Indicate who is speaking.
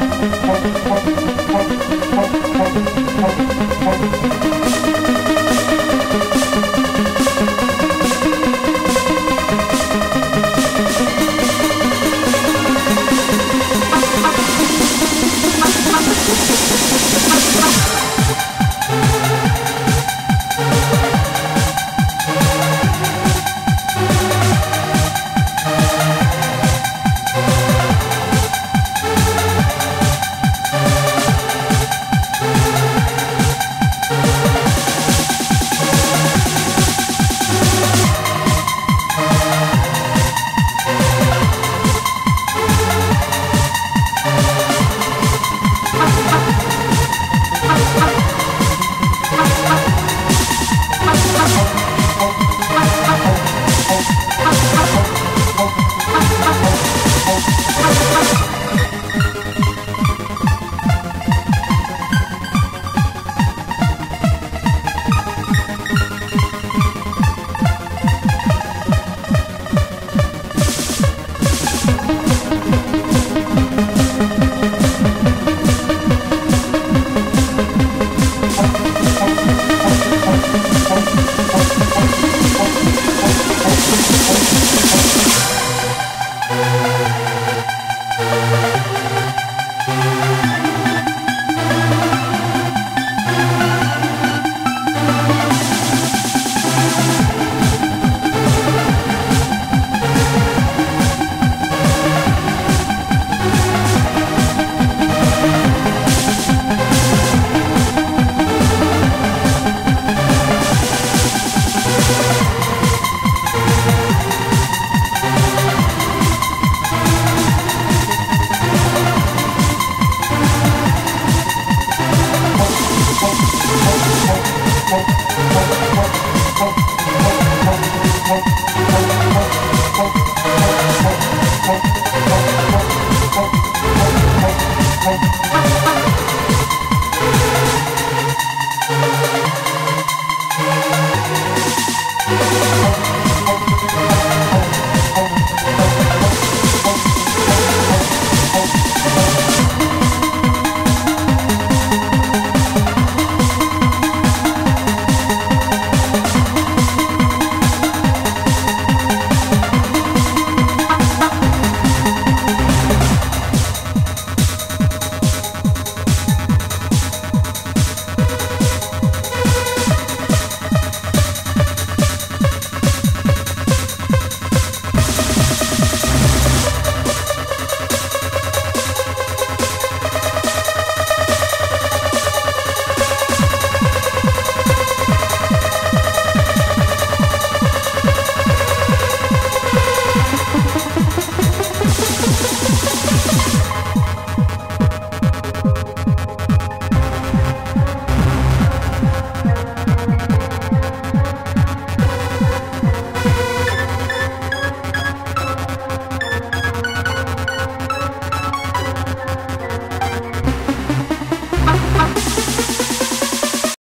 Speaker 1: Música